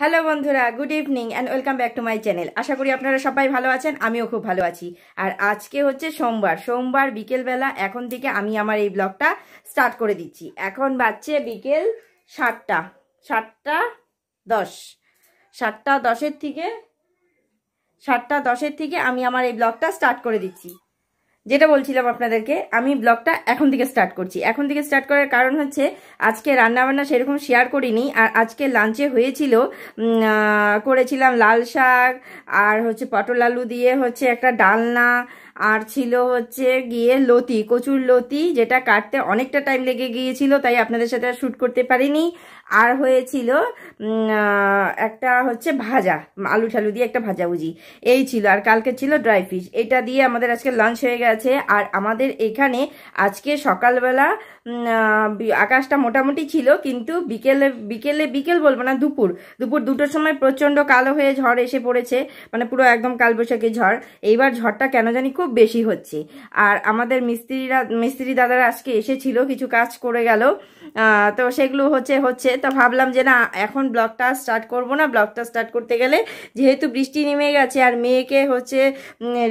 Hello বন্ধুরা good evening and welcome back to my channel আশা করি আপনারা সবাই ভালো আছেন, আমিও খুব ভালো আছি। আর আজকে হচ্ছে সোমবার সোমবার বিকেলবেলা এখন থেকে আমি আমার এই ব্লগটা স্টার্ট করে দিচ্ছি। এখন বাজছে বিকেল সাতটা সাতটা দশ, সাতটা দশের থেকে, সাতটা দশের থেকে আমি আমার এই ব্লগটা স্টার্ট করে দিচ্ছি। যেটা বলছিলাম আপনাদেরকে, আমি ব্লগটা এখন থেকে স্টার্ট করছি। এখন থেকে স্টার্ট করার কারণ হচ্ছে, আজকে রান্নাবান্না সেরকম শেয়ার করিনি, আর আজকে লাঞ্চে হয়েছিল করেছিলাম লাল শাক, আর হচ্ছে পটল আলু দিয়ে হচ্ছে একটা ডালনা আর ছিল হচ্ছে গিয়ে লতি, কচুর লতি, যেটা কাটতে অনেকটা টাইম লেগে গিয়েছিল, তাই আপনাদের সাথে আর শ্যুট করতে পারিনি। আর হয়েছিল একটা হচ্ছে ভাজা, আলু ঠালু দিয়ে একটা ভাজা বুঝি এই ছিল, আর কালকে ছিল ড্রাই ফিশ এটা দিয়ে আমাদের আজকে লাঞ্চ হয়ে গেছে। আর আমাদের এখানে আজকে সকালবেলা আকাশটা মোটামুটি ছিল, কিন্তু বিকেলে বিকেলে, বিকেল বলব না, দুপুর। দুপুর দুটোর সময় প্রচণ্ড কালো হয়ে ঝড় এসে পড়েছে মানে পুরো একদম কালবৈশাখী ঝড়। এইবার ঝড়টা কেন জানি খুব বেশি হচ্ছে। আর আমাদের মিস্ত্রিরা, মিস্ত্রি দাদারা আজকে এসেছিল, কিছু কাজ করে গেল। তো সেগুলো হচ্ছে হচ্ছে। তো ভাবলাম যে না, এখন ব্লগটা স্টার্ট করব না। ব্লগটা স্টার্ট করতে গেলে যেহেতু বৃষ্টি নেমে গেছে, আর মেয়েকে হচ্ছে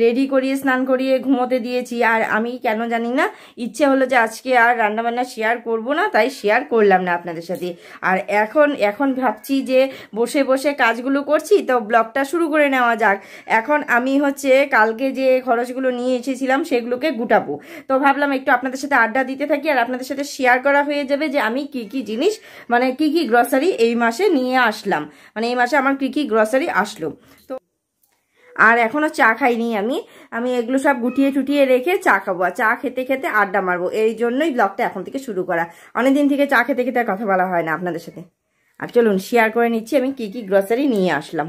রেডি করিয়ে, স্নান করিয়ে ঘুমোতে দিয়েছি, আর আমি কেন জানি না, ইচ্ছে হলো যে আজকে আর রান্নাবান্না শেয়ার করব না, তাই শেয়ার করলাম না আপনাদের সাথে। আর এখন এখন ভাবছি যে বসে বসে কাজগুলো করছি, তো ব্লগটা শুরু করে নেওয়া যাক। এখন আমি হচ্ছে কালকে যে খরচগুলো নিয়ে এসেছিলাম, সেগুলোকে গুটাবো। তো ভাবলাম একটু আপনাদের সাথে আড্ডা দিতে থাকি, আর আপনাদের সাথে শেয়ার করা হয়ে যাবে যে আমি কি কি জিনিস মানে কি কি গ্রসারি এই মাসে নিয়ে আসলাম। মানে এই মাসে আমার কি কি গ্রসারি আসলো। তো আর এখনও চা খাইনি আমি। আমি এগুলো সব গুটিয়ে টুটিয়ে রেখে চা খাব আর চা খেতে খেতে আড্ডা মারবো। এই জন্যই ব্লগটা এখন থেকে শুরু করা। অনেকদিন থেকে চা খেতে খেতে কথা বলা হয় না আপনাদের সাথে। আর চলুন শেয়ার করে নিচ্ছি আমি কি কি গ্রসারি নিয়ে আসলাম।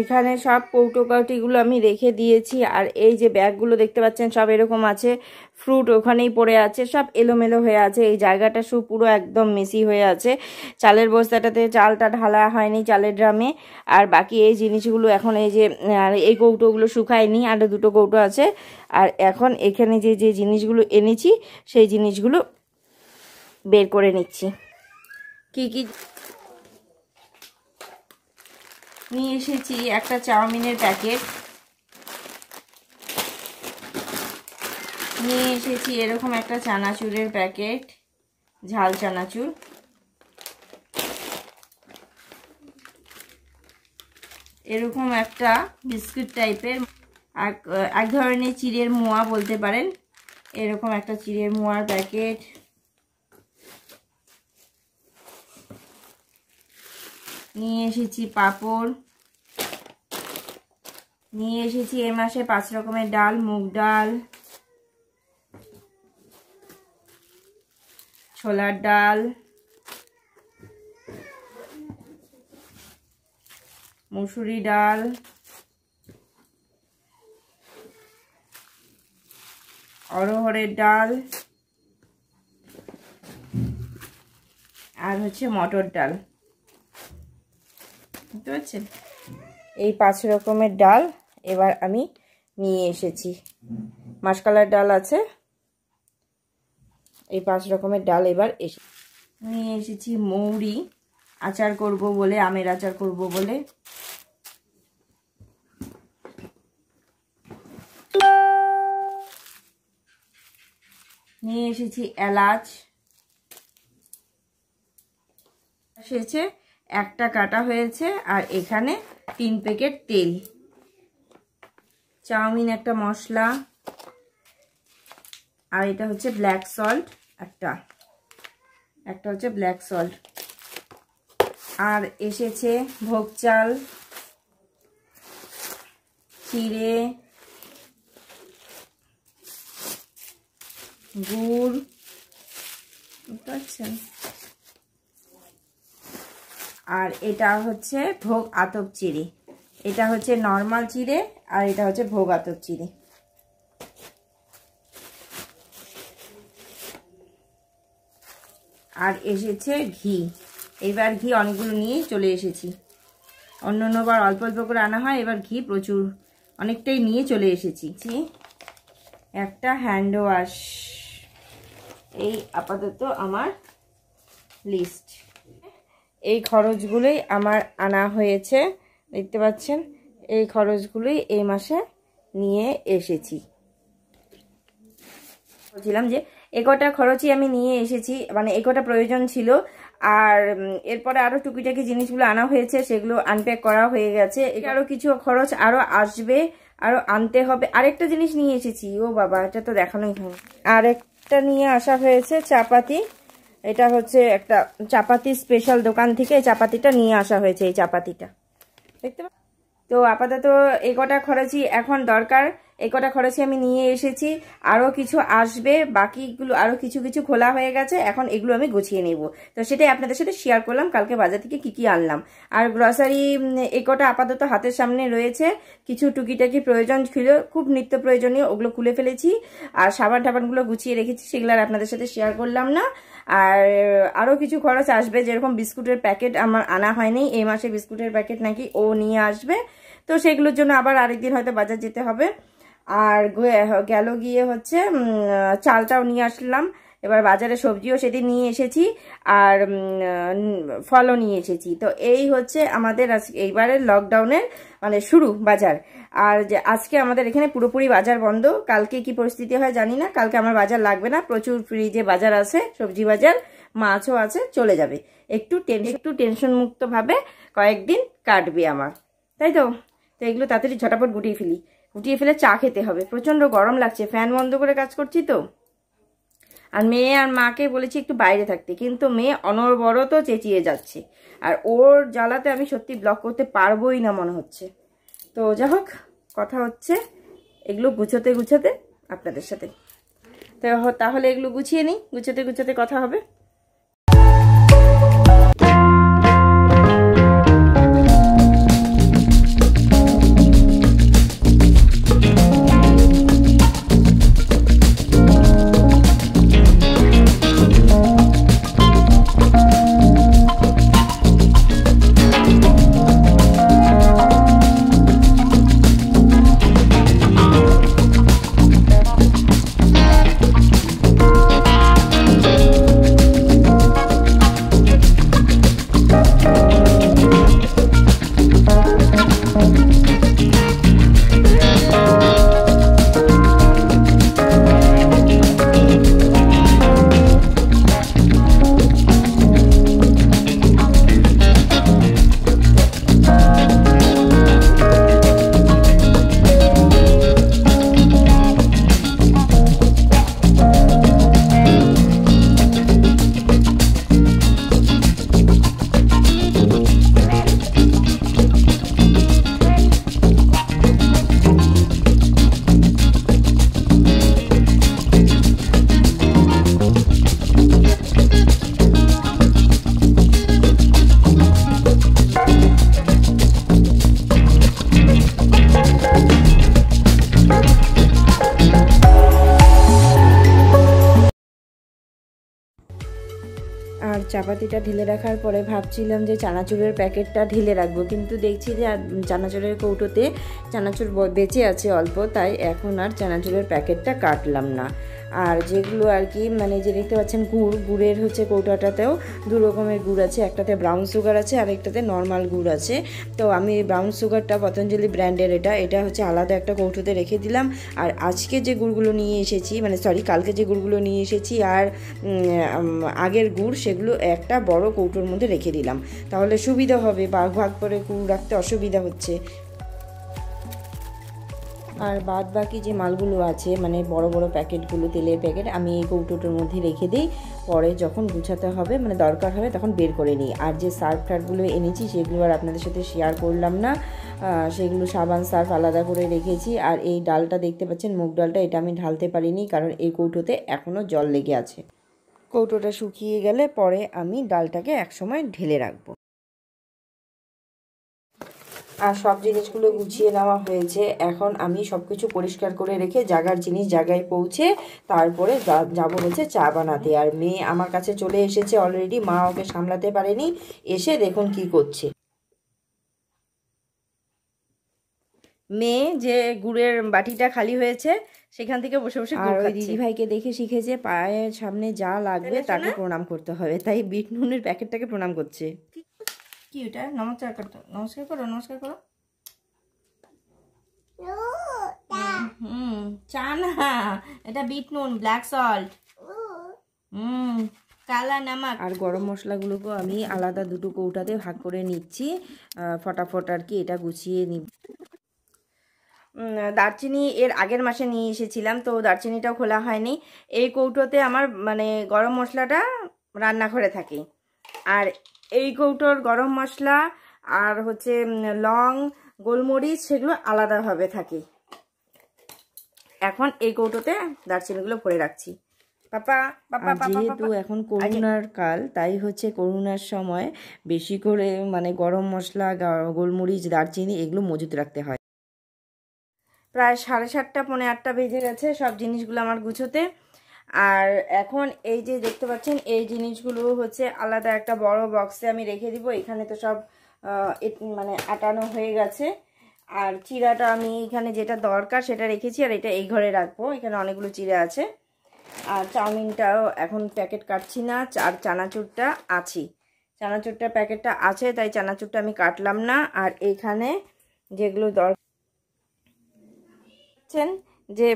এখানে সব কৌটো কাউটিগুলো আমি রেখে দিয়েছি, আর এই যে ব্যাগগুলো দেখতে পাচ্ছেন, সব এরকম আছে। ফ্রুট ওখানেই পড়ে আছে, সব এলোমেলো হয়ে আছে। এই জায়গাটা সু পুরো একদম মেসি হয়ে আছে। চালের বস্তাটাতে চালটা ঢালা হয়নি চালের ড্রামে। আর বাকি এই জিনিসগুলো এখন এই যে এই কৌটোগুলো শুকায়নি, আর দুটো কৌটো আছে। আর এখন এখানে যে যে জিনিসগুলো এনেছি, সেই জিনিসগুলো বের করে নিচ্ছি। কি কি নিয়ে এসেছি একটা চাউমিনের প্যাকেট। নিয়ে এসেছি এরকম একটা চানাচুরের প্যাকেট, ঝাল চানাচুর। এরকম একটা বিস্কুট টাইপের এক ধরনের চিড়ের মোয়া বলতে পারেন। এরকম একটা চিড়ের মোয়ার প্যাকেট। নিয়ে এসেছি পাঁপড়। নিয়ে এসেছি এ মাসে পাঁচ রকমের ডাল, মুগ ডাল, ছোলার ডাল, মুসুরি ডাল অরহরের ডাল, আর হচ্ছে মটর ডাল। বুঝতে পারছেন এই পাঁচ রকমের ডাল এবার আমি নিয়ে এসেছি। মাসকালার ডাল আছে। এই পাঁচ রকমের ডাল এবার এসে নিয়ে এসেছি মৌরি। আচার করব বলে, আমের আচার করব বলে। নিয়ে এসেছি এলাচ এসেছে। একটা কাটা হয়েছে আর এখানে তিন প্যাকেট তেল। চাউমিন, একটা মশলা, আর এটা হচ্ছে ব্ল্যাক সল্ট, একটা একটা হচ্ছে ব্ল্যাক সল্ট। আর এসেছে ভোগ চাল চিড়ে গুড়, বুঝতে পারছেন? আর এটা হচ্ছে ভোগ আতপ চিড়ে। এটা হচ্ছে নর্মাল চিড়ে আর এটা হচ্ছে ভোগ আতপ চিড়ে। আর এসেছে ঘি। এবার ঘি অনেকগুলো নিয়ে চলে এসেছি। অন্য অন্যবার অল্প অল্প করে আনা হয়, এবার ঘি প্রচুর। অনেকটাই নিয়ে চলে এসেছি। একটা হ্যান্ড ওয়াশ এই আপাতত আমার লিস্ট এই খরচগুলোই আমার আনা হয়েছে। দেখতে পাচ্ছেন, এই খরচগুলোই এই মাসে নিয়ে এসেছি। বলছিলাম যে একটা খরচই আমি নিয়ে এসেছি মানে একটা প্রয়োজন ছিল। আর এরপরে আরও টুকিটাকি জিনিসগুলো আনা হয়েছে, সেগুলো আনপ্যাক করা হয়ে গেছে। আরও কিছু খরচ আরও আসবে আরও আনতে হবে। আরেকটা জিনিস নিয়ে এসেছি, ও বাবা, এটা তো দেখানোই হয় আরেকটা নিয়ে আসা হয়েছে, চাপাতি। এটা হচ্ছে একটা চাপাতি স্পেশাল দোকান থেকে চাপাতিটা নিয়ে আসা হয়েছে, এই চাপাতিটা। দেখতে তো আপাতত এই কটা খরচই এখন দরকার। এই কটা খরচই আমি নিয়ে এসেছি। আরও কিছু আসবে, বাকিগুলো আরও কিছু কিছু খোলা হয়ে গেছে, এখন এগুলো আমি গুছিয়ে নেব। তো সেটাই আপনাদের সাথে শেয়ার করলাম, কালকে বাজার থেকে কি কি আনলাম। আর গ্রসারি এই কটা আপাতত হাতের সামনে রয়েছে। কিছু টুকিটাকি প্রয়োজন ছিল, খুব নিত্য প্রয়োজনীয়, ওগুলো খুলে ফেলেছি। আর সাবান টাবানগুলো গুছিয়ে রেখেছি, সেগুলো আর আপনাদের সাথে শেয়ার করলাম না। আর আরও কিছু খরচ আসবে, যেরকম বিস্কুটের প্যাকেট আমার আনা হয়নি, এই মাসে বিস্কুটের প্যাকেট নাকি ও নিয়ে আসবে। তো সেগুলোর জন্য আবার আরেকদিন হয়তো বাজার যেতে হবে। আর গেল গিয়ে হচ্ছে চালটাও নিয়ে আসলাম। এবার বাজারে সবজিও সেদিন নিয়ে এসেছি আর ফলও নিয়ে এসেছি। তো এই হচ্ছে আমাদের এইবারের লকডাউনের মানে শুরু বাজার। আর যে, আজকে আমাদের এখানে পুরোপুরি বাজার বন্ধ। কালকে কি পরিস্থিতি হয় জানি না। কালকে আমার বাজার লাগবে না। প্রচুর ফ্রিজে বাজার আছে, সবজি বাজার, মাছও আছে, চলে যাবে। একটু একটু টেনশন মুক্তভাবে কয়েকদিন কাটবে আমার। তাই তো? তো এগুলো তাড়াতাড়ি ঝটাপট গুটিয়ে ফেলি। গুটিয়ে ফেলে চা খেতে হবে। প্রচণ্ড গরম লাগছে। ফ্যান বন্ধ করে কাজ করছি তো। আর মেয়ে আর মাকে বলেছি একটু বাইরে থাকতে। কিন্তু মেয়ে অনবরত চেঁচিয়ে যাচ্ছে। আর ওর জ্বালাতে আমি সত্যি ব্লক করতে পারবোই না মনে হচ্ছে। তো যা হোক, কথা হচ্ছে। এগুলো গুছোতে গুছোতে আপনাদের সাথে। তো তাহলে এগুলো গুছিয়ে নিই। গুছোতে গুছোতে কথা হবে। চাপাতিটা ঢেলে রাখার পরে ভাবছিলাম যে চানাচুরের প্যাকেটটা ঢেলে রাখব। কিন্তু দেখছি যে চানাচুরের কৌটোতে চানাচুর বেঁচে আছে অল্প, তাই এখন আর চানাচুরের প্যাকেটটা কাটলাম না। আর যেগুলো আর কি মানে যে দেখতে পাচ্ছেন গুড়, গুড়ের হচ্ছে কৌটাটাতেও দু রকমের গুড় আছে। একটাতে ব্রাউন সুগার আছে আর একটাতে নর্মাল গুড় আছে। তো আমি ব্রাউন সুগারটা পতঞ্জলি ব্র্যান্ডের এটা এটা হচ্ছে আলাদা একটা কৌটোতে রেখে দিলাম। আর আজকে যে গুড়গুলো নিয়ে এসেছি মানে সরি কালকে যে গুড়গুলো নিয়ে এসেছি, আর আগের গুড়, সেগুলো একটা বড় কৌটোর মধ্যে রেখে দিলাম। তাহলে সুবিধা হবে ভাগ ভাগ করে গুড় রাখতে অসুবিধা হচ্ছে। আর বাদ বাকি যে মালগুলো আছে মানে বড় বড় প্যাকেটগুলো, তেলের প্যাকেট, আমি এই কৌটোটোর মধ্যে রেখে দিই। পরে যখন গুছাতে হবে মানে দরকার হবে, তখন বের করে নিই। আর যে সার্ফ টার্ফগুলো এনেছি, সেগুলো আর আপনাদের সাথে শেয়ার করলাম না। সেগুলো সাবান, সার্ফ আলাদা করে রেখেছি। আর এই ডালটা দেখতে পাচ্ছেন, মুগ ডালটা, এটা আমি ঢালতে পারিনি, কারণ এই কৌটোতে এখনও জল লেগে আছে। কৌটোটা শুকিয়ে গেলে পরে আমি ডালটাকে একসময় ঢেলে রাখব। আর সব জিনিসগুলো গুছিয়ে নেওয়া হয়েছে। এখন আমি সব কিছু পরিষ্কার করে রেখে জাগার জিনিস জায়গায় পৌঁছে তারপরে যাব হচ্ছে চা বানাতে। আর মেয়ে আমার কাছে চলে এসেছে অলরেডি মা ওকে সামলাতে পারেনি। এসে দেখুন কি করছে। মেয়ে যে গুড়ের বাটিটা খালি হয়েছে সেখান থেকে বসে বসে আর ওই দিদি ভাইকে দেখে শিখেছে পায়ের সামনে যা লাগবে তাকে প্রণাম করতে হবে। তাই বিট নুনের প্যাকেটটাকে প্রণাম করছে। কি ওটা? নমস্কার করো নমস্কার করো নমস্কার করো। হুম চা না এটা বিট নুন ব্ল্যাক সল্ট। হুম কালা নামাক। আর গরম মশলাগুলোকেও আমি আলাদা দুটো কৌটাতে ভাগ করে নিচ্ছি। ফটাফট আর কি এটা গুছিয়ে নিব। দারচিনি এর আগের মাসে নিয়ে এসেছিলাম তো দারচিনিটাও খোলা হয়নি। এই কৌটোতে আমার মানে গরম মশলাটা রান্নাঘরে থাকে। আর এই কৌটোর গরম মশলা আর হচ্ছে লং গোলমরিচ সেগুলো আলাদাভাবে থাকে। এখন এই কৌটোতে দারচিনিগুলো ভরে রাখছি। পাপা যেহেতু এখন করোনার কাল তাই হচ্ছে করোনার সময় বেশি করে মানে গরম মশলা গোলমরিচ দারচিনি এগুলো মজুত রাখতে হয়। প্রায় সাড়ে সাতটা, পৌনে আটটা বেজে গেছে সব জিনিসগুলো আমার গুছোতে। আর এখন এই যে দেখতে পাচ্ছেন, এই জিনিসগুলো হচ্ছে আলাদা একটা বড় বক্সে আমি রেখে দিব। এখানে তো সব মানে আটানো হয়ে গেছে। আর চিরাটা আমি এখানে যেটা দরকার সেটা রেখেছি, আর এটা এই ঘরে রাখব। এখানে অনেকগুলো চিরা আছে। আর চাউমিনটাও এখন প্যাকেট কাটছি না, আর চানাচুরটা আছি। চানাচুরটা প্যাকেটটা আছে, তাই চানাচুরটা আমি কাটলাম না। আর এইখানে যেগুলো দরকার পাচ্ছেন যে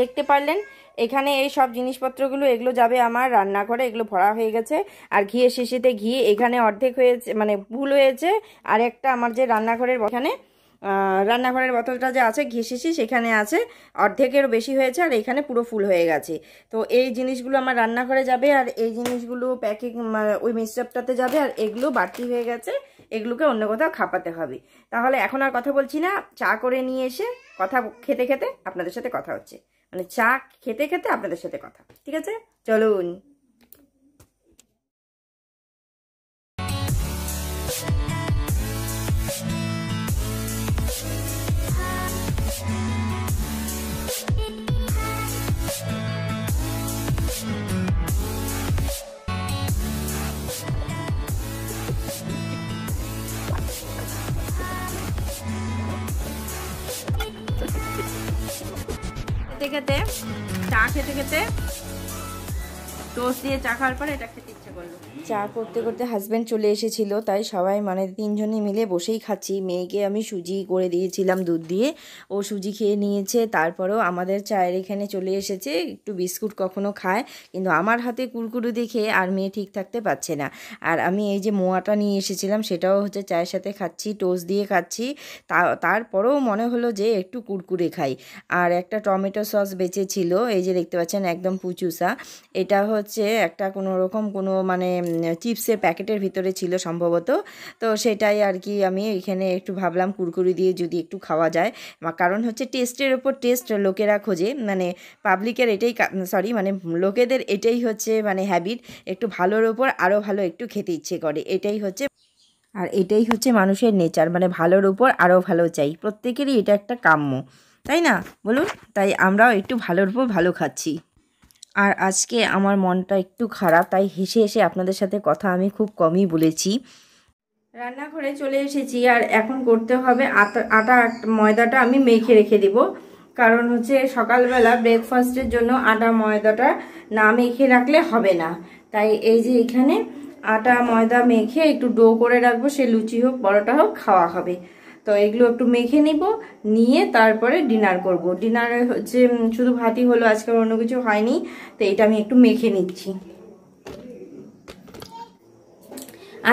দেখতে পারলেন, এখানে এই সব জিনিসপত্রগুলো, এগুলো যাবে আমার রান্নাঘরে, এগুলো ভরা হয়ে গেছে। আর ঘিয়ে শিশিতে ঘি, এখানে অর্ধেক হয়েছে মানে ভুল হয়েছে। আর একটা আমার যে রান্নাঘরের এখানে রান্নাঘরের বোতলটা যে আছে, ঘি শিশি, সেখানে আছে। অর্ধেকেরও বেশি হয়েছে আর এখানে পুরো ফুল হয়ে গেছে। তো এই জিনিসগুলো আমার রান্নাঘরে যাবে আর এই জিনিসগুলো প্যাকিং ওই মিক্সচারটাতে যাবে আর এগুলো বাড়তি হয়ে গেছে। এগুলোকে অন্য কোথাও খাপাতে হবে। তাহলে এখন আর কথা বলছি না। চা করে নিয়ে এসে কথা খেতে খেতে আপনাদের সাথে কথা হচ্ছে। মানে চা খেতে খেতে আপনাদের সাথে কথা। ঠিক আছে? চলুন। খেতে চা খেতে খেতে টোস্ট দিয়ে চা খাওয়ার পরে এটা খেতে ইচ্ছে করল। চা করতে করতে হাজব্যান্ড চলে এসেছিল, তাই সবাই মানে তিনজনে মিলে বসেই খাচ্ছি। মেয়েকে আমি সুজি করে দিয়েছিলাম দুধ দিয়ে। ও সুজি খেয়ে নিয়েছে, তারপরেও আমাদের চায়ের এখানে চলে এসেছে। একটু বিস্কুট কখনো খায়, কিন্তু আমার হাতে কুরকুরু দেখে আর মেয়ে ঠিক থাকতে পারছে না। আর আমি এই যে মোয়াটা নিয়ে এসেছিলাম, সেটাও হচ্ছে চায়ের সাথে খাচ্ছি, টোস্ট দিয়ে খাচ্ছি। তা, তারপরেও মনে হলো যে একটু কুরকুরে খাই। আর একটা টমেটো সস বেঁচে ছিল এই যে দেখতে পাচ্ছেন একদম পুচুসা। এটা হচ্ছে একটা কোনো রকম কোনো মানে চিপসের প্যাকেটের ভিতরে ছিল সম্ভবত। তো সেটাই আর কি আমি এখানে একটু ভাবলাম কুরকুরি দিয়ে যদি একটু খাওয়া যায়। কারণ হচ্ছে টেস্টের ওপর টেস্ট লোকেরা খোঁজে। মানে পাবলিকের এটাই সরি মানে লোকেদের এটাই হচ্ছে মানে হ্যাবিট একটু ভালোর ওপর আরও ভালো একটু খেতে ইচ্ছে করে। এটাই হচ্ছে আর এটাই হচ্ছে মানুষের নেচার মানে ভালোর উপর আরও ভালো চাই। প্রত্যেকেরই এটা একটা কাম্য। তাই না? বলুন? তাই আমরাও একটু ভালোর উপর ভালো খাচ্ছি। আর আজকে আমার মনটা একটু খারাপ, তাই হেসে হেসে আপনাদের সাথে কথা আমি খুব কমই বলেছি। রান্নাঘরে চলে এসেছি আর এখন করতে হবে আটা আটা ময়দাটা আমি মেখে রেখে দিব। কারণ হচ্ছে সকালবেলা ব্রেকফাস্টের জন্য আটা, ময়দাটা না মেখে রাখলে হবে না। তাই এই যে এখানে আটা, ময়দা মেখে একটু ডো করে রাখব, সে লুচি হোক, পরোটা হোক, খাওয়া হবে। তো এগুলো একটু মেখে নিব, নিয়ে তারপরে ডিনার করব। ডিনারে হচ্ছে শুধু ভাতই হলো, আজকে অন্য কিছু হয়নি, তো এটা আমি একটু মেখে নিচ্ছি।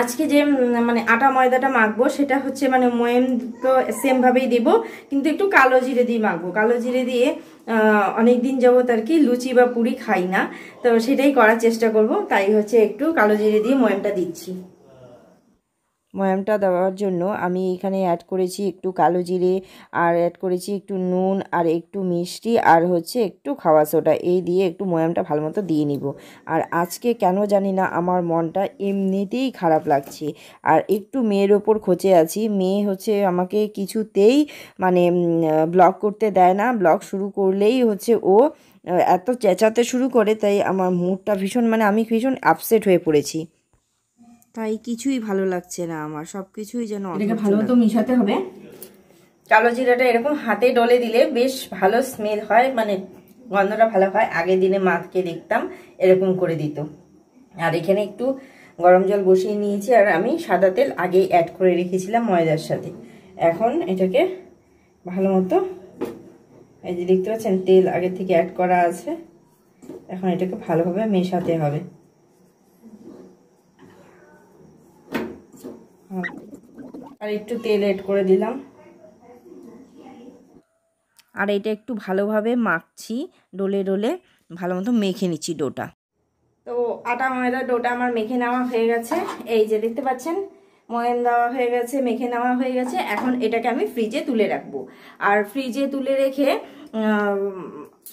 আজকে যে মানে আটা ময়দাটা মাখবো, সেটা হচ্ছে মানে ময়েম তো সেমভাবেই দিব, কিন্তু একটু কালো জিরে দিয়ে মাখবো। কালো জিরে দিয়ে অনেক দিন যাবত আর কি লুচি বা পুরি খাই না, তো সেটাই করার চেষ্টা করব। তাই হচ্ছে একটু কালো জিরে দিয়ে ময়েমটা দিচ্ছি। ময়ামটা দেওয়ার জন্য আমি এখানে অ্যাড করেছি একটু কালো জিরে, আর অ্যাড করেছি একটু নুন, আর একটু মিষ্টি, আর হচ্ছে একটু খাওয়া সোডা এই দিয়ে একটু ময়ামটা ভালো মতো দিয়ে নিব। আর আজকে কেন জানি না আমার মনটা এমনিতেই খারাপ লাগছে। আর একটু মেয়ের ওপর খোঁচে আছি। মেয়ে হচ্ছে আমাকে কিছুতেই মানে ব্লগ করতে দেয় না। ব্লগ শুরু করলেই হচ্ছে ও, এত চেঁচাতে শুরু করে, তাই আমার মুডটা ভীষণ মানে আমি ভীষণ আপসেট হয়ে পড়েছি। তাই কিছুই ভালো লাগছে না আমার সব কিছুই যেন এটাকে ভালো মতো মিশাতে হবে। কালো জিরাটা এরকম হাতে ডলে দিলে বেশ ভালো স্মেল হয় মানে গন্ধটা ভালো হয়। আগের দিনে মাকে দেখতাম এরকম করে দিত। আর এখানে একটু গরম জল বসিয়ে নিয়েছি আর আমি সাদা তেল আগেই অ্যাড করে রেখেছিলাম ময়দার সাথে। এখন এটাকে ভালো মতো এই যে দেখতে পাচ্ছেন তেল আগে থেকে অ্যাড করা আছে। এখন এটাকে ভালোভাবে মেশাতে হবে। আর একটু তেল এড করে দিলাম। আর এটা একটু ভালোভাবে মাখছি ডোলে ডোলে ভালো মতো মেখে নিচ্ছি ডোটা। তো আটা ময়দা ডোটা আমার মেখে নেওয়া হয়ে গেছে। এই যে দেখতে পাচ্ছেন ময়ন দেওয়া হয়ে গেছে মেখে নেওয়া হয়ে গেছে। এখন এটাকে আমি ফ্রিজে তুলে রাখব। আর ফ্রিজে তুলে রেখে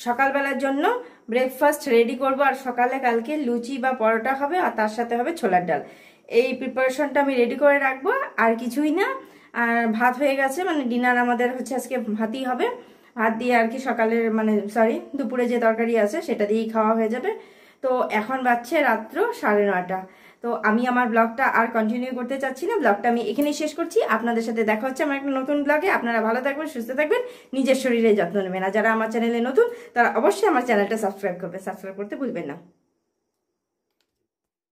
সকালবেলার জন্য ব্রেকফাস্ট রেডি করব। আর সকালে কালকে লুচি বা পরোটা হবে আর তার সাথে হবে ছোলার ডাল। এই প্রিপারেশনটা আমি রেডি করে রাখব, আর কিছুই না। আর ভাত হয়ে গেছে মানে ডিনার আমাদের হচ্ছে আজকে ভাতই হবে। ভাত দিয়ে আর কি সকালের মানে সরি দুপুরে যে তরকারি আছে সেটা দিয়েই খাওয়া হয়ে যাবে। তো এখন বাজছে রাত্র সাড়ে নটা তো আমি আমার ব্লগটা আর কন্টিনিউ করতে চাচ্ছি না। ব্লগটা আমি এখানেই শেষ করছি। আপনাদের সাথে দেখা হচ্ছে আমার একটা নতুন ব্লগে আপনারা ভালো থাকবেন, সুস্থ থাকবেন। নিজের শরীরে যত্ন নেবেন। আর যারা আমার চ্যানেলে নতুন, তারা অবশ্যই আমার চ্যানেলটা সাবস্ক্রাইব করবে। সাবস্ক্রাইব করতে ভুলবেন না।